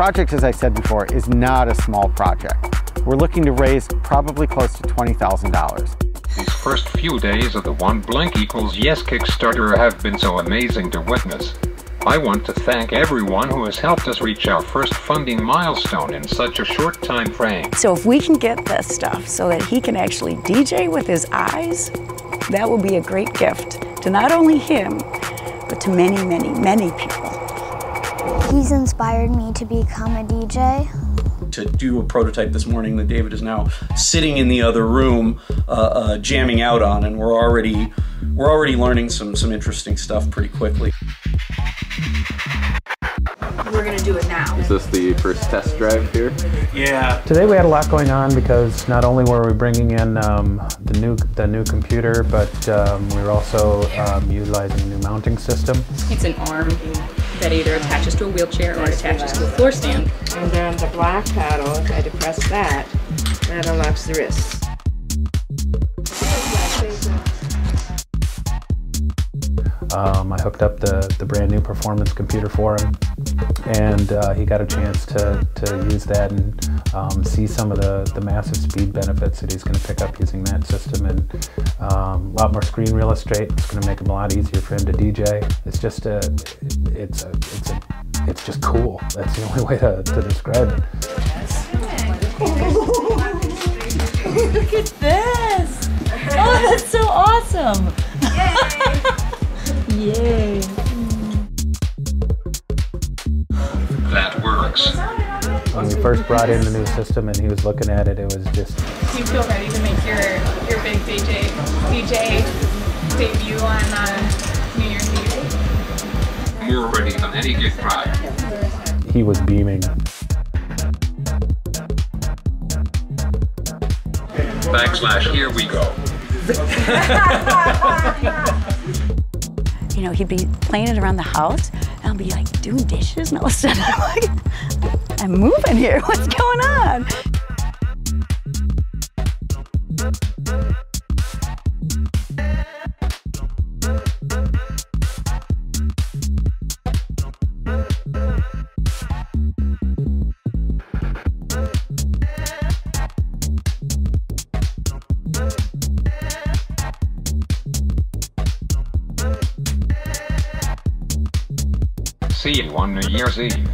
project, as I said before, is not a small project. We're looking to raise probably close to $20,000. These first few days of the One Blink Equals Yes Kickstarter have been so amazing to witness. I want to thank everyone who has helped us reach our first funding milestone in such a short time frame. So if we can get this stuff so that he can actually DJ with his eyes, that will be a great gift to not only him, but to many, many, many people. He's inspired me to become a DJ. To do a prototype this morning that David is now sitting in the other room uh, uh, jamming out on, and we're already we're already learning some some interesting stuff pretty quickly. We're gonna do it now. Is this the first test drive here? Yeah. Today we had a lot going on because not only were we bringing in um, the new the new computer, but um, we were also um, utilizing a new mounting system. It's an arm that either attaches to a wheelchair or attaches to a floor stand. And then the black paddle, if I depress that, that unlocks the wrists. Um, I hooked up the, the brand new performance computer for him, and uh, he got a chance to, to use that and um, see some of the, the massive speed benefits that he's going to pick up using that system, and um, a lot more screen real estate. It's going to make it a lot easier for him to DJ. It's just a, it's a, it's a, it's just cool. That's the only way to, to describe it. Look at this! Oh, that's so awesome! Yay! That works. When we first brought in the new system and he was looking at it, it was just Do you feel ready to make your your big DJ DJ debut on uh, New Year's Eve? More ready than any gig pride. he was beaming. Backslash here we go. You know, he'd be playing it around the house, and I'll be like doing dishes, and all of a sudden I'm like, I'm moving here. What's going on? See you on New Year's Eve.